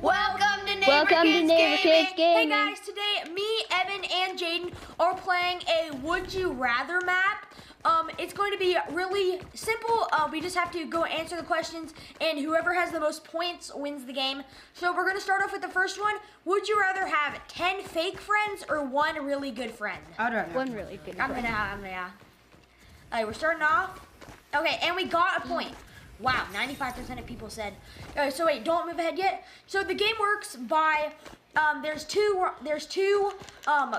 Welcome to Neighbor Welcome to Kids Neighbor Gaming. Kids Gaming. Hey guys, today me, Evan, and Jaden are playing a Would You Rather map. Um, it's going to be really simple. Uh, we just have to go answer the questions, and whoever has the most points wins the game. So we're going to start off with the first one. Would you rather have 10 fake friends or one really good friend? I'd rather. One really good I'm friend. gonna, I'm gonna. Alright, we're starting off. Okay, and we got a point. Wow, 95% of people said. Alright, so wait, don't move ahead yet. So the game works by, um, there's two, there's two, um,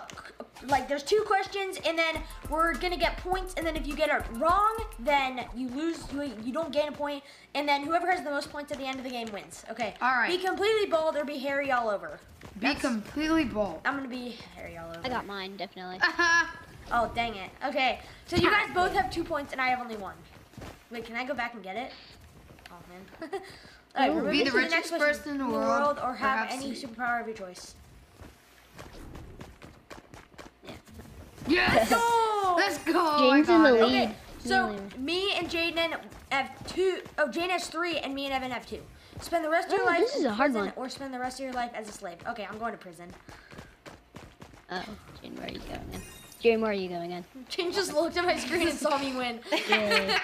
like there's two questions, and then we're gonna get points, and then if you get it wrong, then you lose, you, you don't gain a point, and then whoever has the most points at the end of the game wins. Okay. All right. Be completely bold or be hairy all over. Be That's- completely bold. I'm gonna be hairy all over. I got mine, definitely. Oh, dang it. Okay, so you guys both have two points and I have only one. Wait, can I go back and get it? Oh, man. Alright, Ooh. we're Be the to richest next person in the world, or have any you- superpower of your choice. yes. Go! Let's go. I Jaden's in the it. lead. Okay, so Really? me and Jaden have two. Oh, Jane has three, and me and Evan have two. Spend the rest of your Oh, life this is in a hard prison, one. or spend the rest of your life as a slave. Okay, I'm going to prison. Oh, Jane, where are you going in? Jane, where are you going in? Jane just looked at my screen and saw me win. Yay.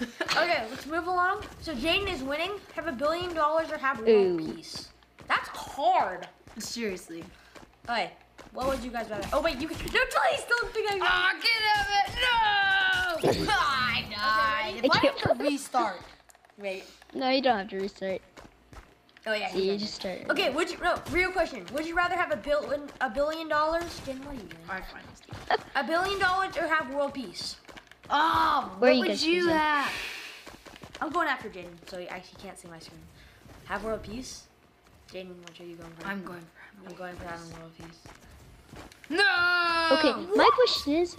okay, let's move along. So Jaden is winning. Have a billion dollars or have world Ooh. peace. That's hard. Seriously. Okay, what would you guys rather? Oh wait, you can. No, please don't think I. Oh, get out of it! No! I died. ready? If I can't- have to restart. Wait. No, you don't have to restart. Oh yeah. See, he's you right. just start. Okay, would you? No, real question. Would you rather have a billion a billion dollars? Jaden, what are you doing? Alright, fine. A billion dollars or have world peace? Oh, Where what you would you choosing? have? I'm going after Jaden, so he actually can't see my screen. Have world peace. Jaden, what are you going for? I'm going for I'm going for having world peace. No! Okay, my question is,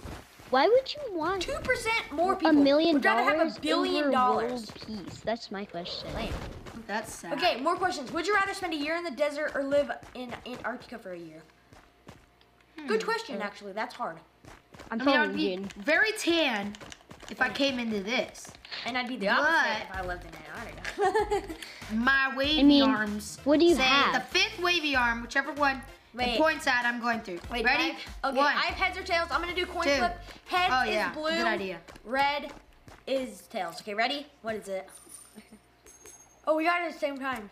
why would you want Two percent more people. a million dollars. Would rather have a billion over dollars. world peace? That's my question. Lame. That's sad. Okay, more questions. Would you rather spend a year in the desert or live in Antarctica for a year? Hmm, Good question, uh, actually. That's hard. I'm I mean, I'd be Jane. very tan if I came into this. And I'd be the opposite What? if I lived in Antarctica. My wavy mean, arms. what do you say have? The fifth wavy arm, whichever one Wait. it points at, I'm going through. Wait, Ready? I have, okay, One. I have heads or tails. I'm gonna do coin Two. flip. Heads Oh, yeah. is blue. Good idea. Red is tails. Okay, ready? What is it? Oh, we got it at the same time.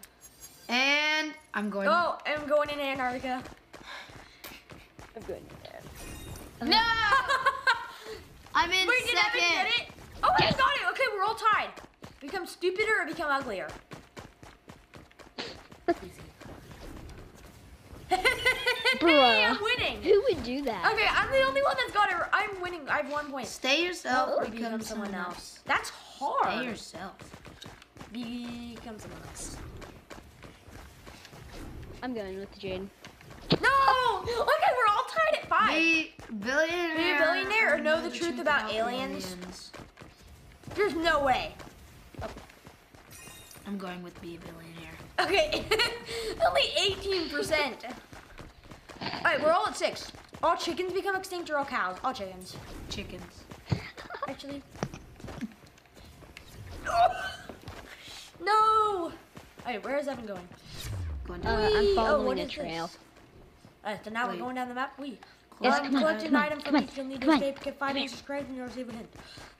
And I'm going. Oh, I'm going in Antarctica. I'm going in good. No! I'm in Wait, did second. Evan get it? Oh, I got it. Okay, we're all tied. Become stupider or become uglier? hey, I'm winning. Who would do that? Okay, I'm the only one that's got it. I'm winning. I have one point. Stay yourself or or become someone else. That's hard. Stay yourself. Become someone else. I'm going with Jane. No! Okay, we're all tied at five. Be billionaire. Be a billionaire or know the truth about aliens? There's no way. I'm going with be a billionaire. Okay, only 18%. All right, we're all at six. All chickens become extinct or all cows? All chickens. Chickens. Actually. no! All right, where is Evan going? Going to Uh, I'm Oh, following what a trail. All right, so now Wait. we're going down the map. We. Yes, Collect- come on, collect come an on, item from each. You'll need to come escape. Get five come and subscribe and you'll receive a hint.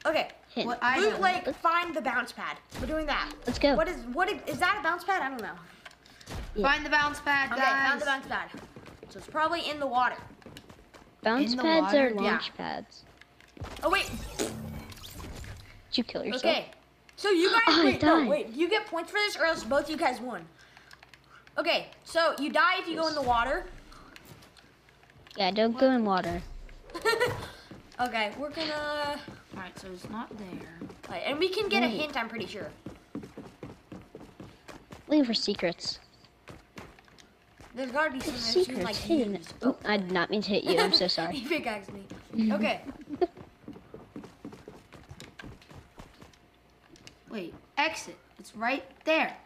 Okay. Hint. What Loot item? Lake, find the bounce pad. We're doing that. Let's go. What is what is, is that a bounce pad? I don't know. Yeah. Find the bounce pad, Okay, guys. found the bounce pad. So it's probably in the water. Bounce in pads water? are Yeah. launch pads. Oh wait. Did you kill yourself? Okay. So you guys Oh, wait, no, wait. You get points for this, or else both you guys won. Okay. So you die if you go in the water. Yeah, don't go in water. okay, we're gonna. Alright, so it's not there. Right, and we can get a hint. I'm pretty sure. Looking for secrets. There's gotta be some Secrets like hidden. Oh, I did not mean to hit you. I'm so sorry. He pickaxed me. Okay. Wait, exit. It's right there.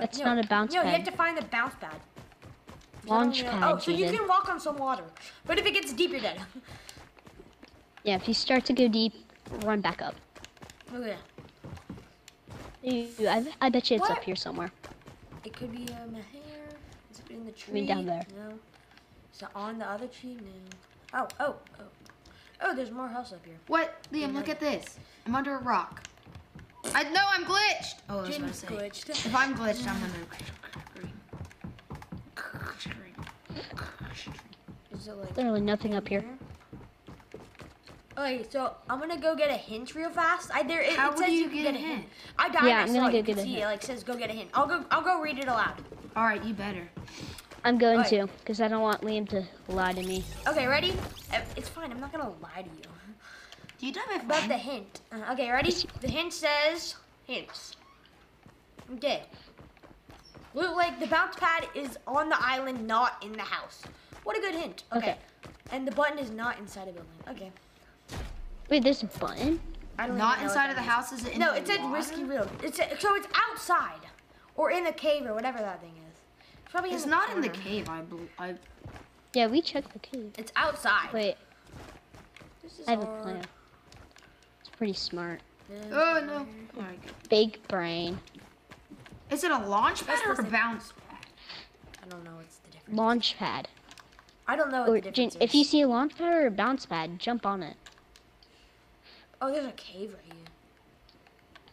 That's No, not a bounce pad. No, you have to find the bounce pad. Which I don't Launch pad, Oh, so you can walk on some water, but if it gets deep, you're dead. Yeah, if you start to go deep, run back up. Okay. You- I, I bet you it's What? up here somewhere. It could be um here. Is it in the tree? I mean down there. No. Is it on the other tree? No. Oh, oh, oh. Oh, there's more house up here. What? Liam, look at this. I'm under a rock. I know I'm glitched. Oh, I was gonna say. glitched. If I'm glitched, I'm gonna scream. Is it like Literally nothing up here. Okay, so I'm gonna go get a hint real fast. I there it, How it says you you can get get a a hint. hint? I died. Yeah, I I'm gonna it. go You get a see hint. It like says go get a hint. I'll go. I'll go read it aloud. All right, you better. I'm going Alright. to, because I don't want Liam to lie to me. Okay, ready? It's fine. I'm not gonna lie to you. Do you have About the hint. Uh, okay, ready? The hint says hints. Okay. Look like the bounce pad is on the island, not in the house. What a good hint. Okay. Okay. And the button is not inside a building. Okay. Wait, there's a button? I don't Not know what inside of the is. house. Is it in No, the it said water? risky road. It's so it's outside, or in the cave, or whatever that thing is. It's probably It's in not in the cave. I, bel I. Yeah, we checked the cave. It's outside. Wait, This is I have a plan. It's pretty smart. Oh no. All right. Big brain. Is it a launch pad That's or a bounce pad? I don't know what's the difference. Launch pad. I don't know what Or the difference if you see a launch pad or a bounce pad, jump on it. Oh, there's a cave right here.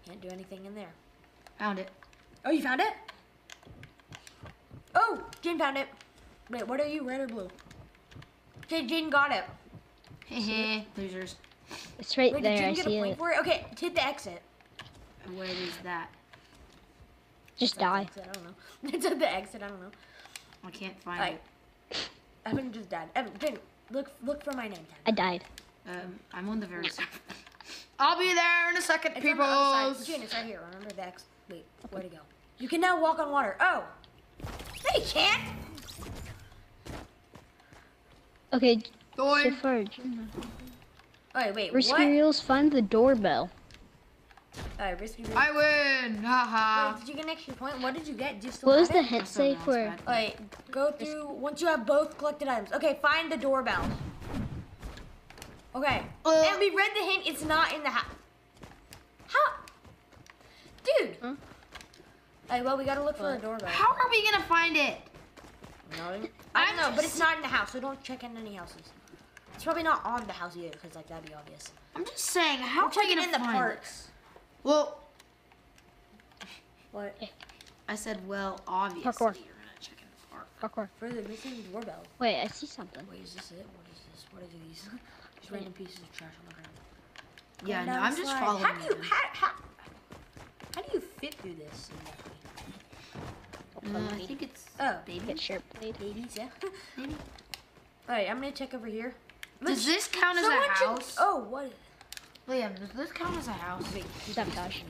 Can't do anything in there. Found it. Oh, you found it? Oh, Jane found it. Wait, what are you, red or blue? Jane, Jane got it. Hehe, losers. It's right Wait, did there. I Jane get a see point it. for it? Okay, hit the exit. Where is that? Just It's die. exit, I don't know. It's at the exit. I don't know. I can't find Alright. Evan just died. Evan, Jane, look, look for my name tag. I died. Um, I'm on the very side. I'll be there in a second, people. on the other side. Jane, it's right here. Remember the X. Wait, where to go? You can now walk on water. Oh. No, you can't. Okay, so Going. far, Jin- Oh, wait, Risky what? Reels, find the doorbell. Alright, risky reels. I win. Haha. Wait, did you get an extra point? What did you get? Do you still What was the it? hint say for? pad. Alright, go through once you have both collected items. Okay, find the doorbell. Okay. Uh. and we read the hint, it's not in the house. How? Dude. Huh? Alright, well, we gotta look for a doorbell. How are we gonna find it? I don't know, but it's not in the house, so don't check in any houses. It's probably not on the house either, because like that'd be obvious. I'm just saying. How We're are we checking gonna in the find parks. It? Well, What? I said, well, obviously Parkour. you're gonna check in the park. Parkour. For the missing doorbell. Wait, I see something. Wait, is this it? What is this? What are these? Just random pieces of trash on the ground. Yeah, no, I'm just slide. following How do you you. how, how, how do you fit through this? Uh, I think it's Oh, baby. Get sharp blade. babies, yeah. Maybe. All right, I'm gonna check over here. Does this count as a Someone should- house? oh, what? Liam, does this count as a house? Wait, Sabotage.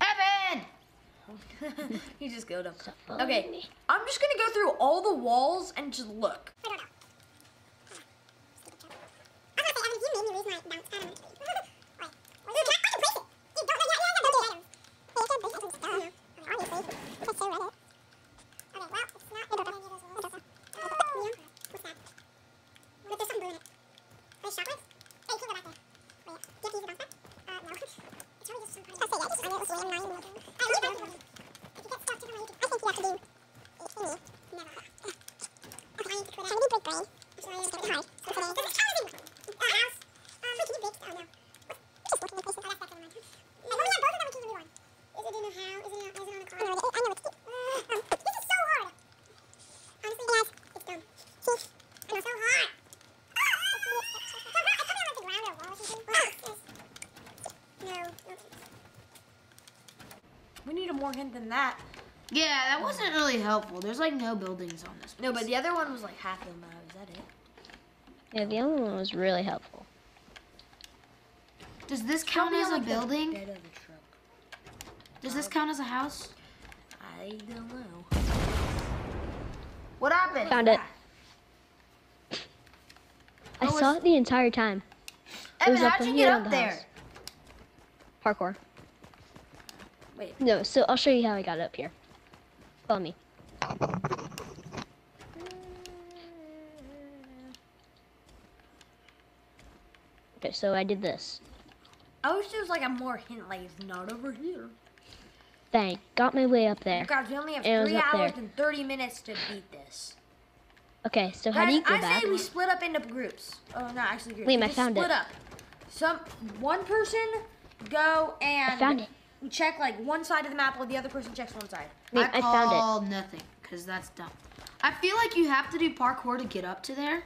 Evan! he just killed him. Follow Okay, me. I'm just gonna go through all the walls and just look. Hint than that. Yeah, that wasn't really helpful. There's like no buildings on this. No, but the other one was like half the amount. Is that it? Yeah, the other one was really helpful. does this count as a like, the building? bed of the truck. Does this count as a house? I don't know. What happened? Found it. I Oh, saw it the entire time. It Evan, was up how'd you get up the there? house. Parkour. Wait. No, so I'll show you how I got up here. Follow me. Okay, so I did this. I wish there was like a more hint, like it's not over here. Bang. Got my way up there. Guys, we only have was three hours there. and 30 minutes to beat this. Okay, so how do Guys, you go I back? say we split up into groups. Oh, not actually groups. Liam, We I found it. split up. Some one person go and I found it. Check like one side of the map while the other person checks one side. Liam, I, found it. call nothing because that's dumb. I feel like you have to do parkour to get up to there.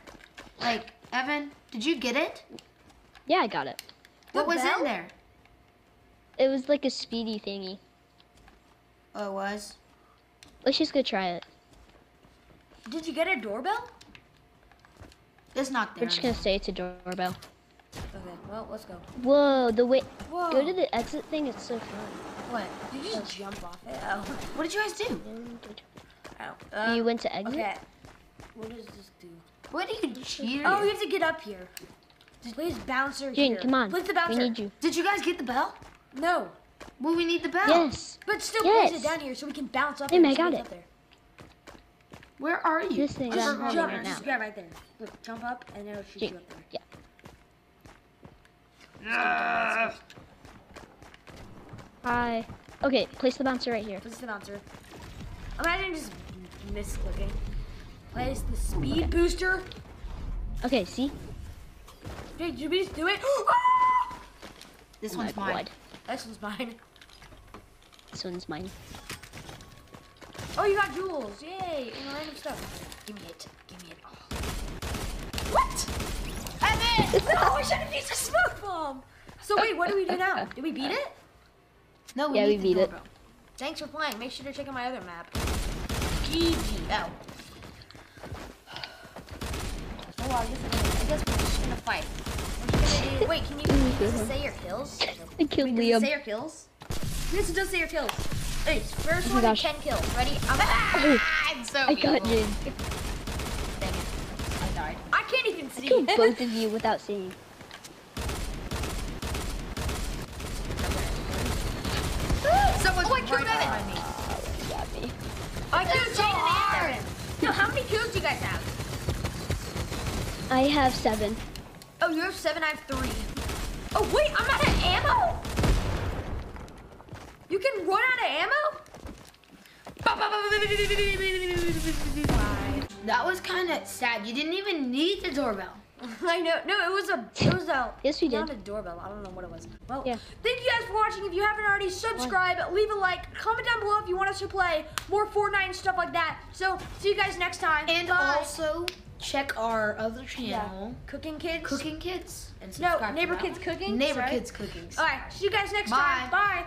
Like Evan, did you get it? Yeah, I got it. What was bell? in there? It was like a speedy thingy. Oh, it was. Let's just go try it. Did you get a doorbell? It's not there. We're just gonna say it's a doorbell. Okay, well, let's go. Whoa, the way. Whoa. Go to the exit thing. It's so fun. What? Did you just oh. jump off it? Oh. What did you guys do? Oh, oh. you um, went to exit. Okay. What does this do? What do you cheater? Oh, you have to get up here. Just place bouncer Jane, here. come on. Place the bouncer. We bouncer. need you. Did you guys get the bell? No. Well, we need the bell. Yes. But still place Yes. it down here so we can bounce up Liam, there. I so got it. up there. Where are you? This thing Just jump, right just grab right there. Look, jump up and it'll shoot Jane, you up there. yeah. Hi. Okay, place the bouncer right here. Place the bouncer. Imagine just misclicking. Place the speed booster. Okay, see? Did you just do it? Ah! This Oh one's mine. God. this one's mine. This one's mine. Oh, you got jewels. Yay. And random stuff. Give me it. Give me it. Oh. What? Evan! no, I should have used a smoke bomb. So wait, what do we do now? Did we beat it? No, we Yeah, we the beat it. doorbell. Thanks for playing. Make sure to check out my other map. GG. Oh. Oh, I guess, I guess we're just gonna fight. Gonna do, wait, can you, does it mm-hmm. say your kills? I killed Wait, it Liam. say your kills? Yes, it does say your kills. Hey, first Oh one, gosh. 10 kills. Ready? I'm, oh. I'm so I got evil. Jane. Dang it. I died. I can't see. Killed both of you without seeing. Someone's Oh, I killed right Evan. behind me. Got me. I killed so Jane hard. No, how many kills do you guys have? I have seven. Oh, you have seven, I have three. Oh, wait, I'm out of ammo? You can run out of ammo? That was kind of sad. You didn't even need the doorbell. I know. No, it was a. It was a. Yes, we Not did. a doorbell. I don't know what it was. Well, Yeah. thank you guys for watching. If you haven't already, subscribe, leave a like, comment down below if you want us to play more Fortnite and stuff like that. So, see you guys next time. And Bye. also check our other Yeah. channel, Cooking Kids. Cooking Kids. And No, subscribe to Neighbor Kids. Cooking. Neighbor sorry. Kids Cooking. All right. See you guys next Bye. time. Bye.